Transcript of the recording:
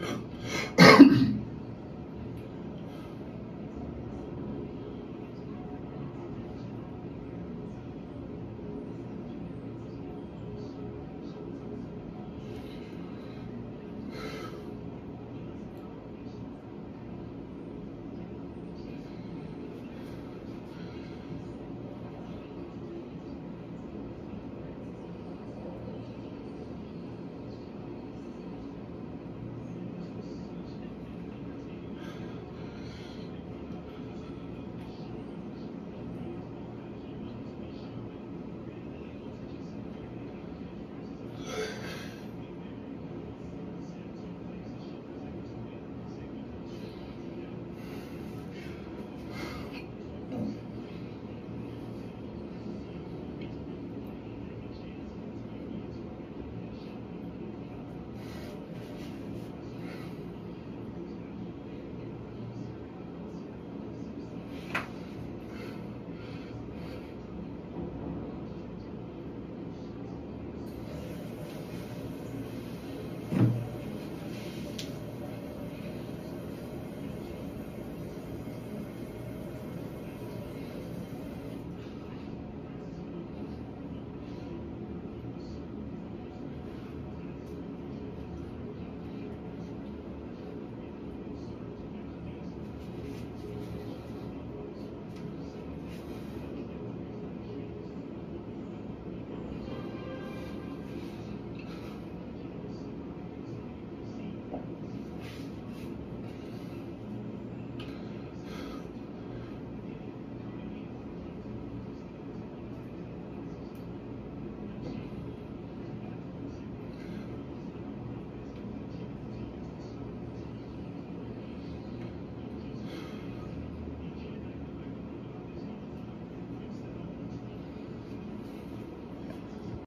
Yeah.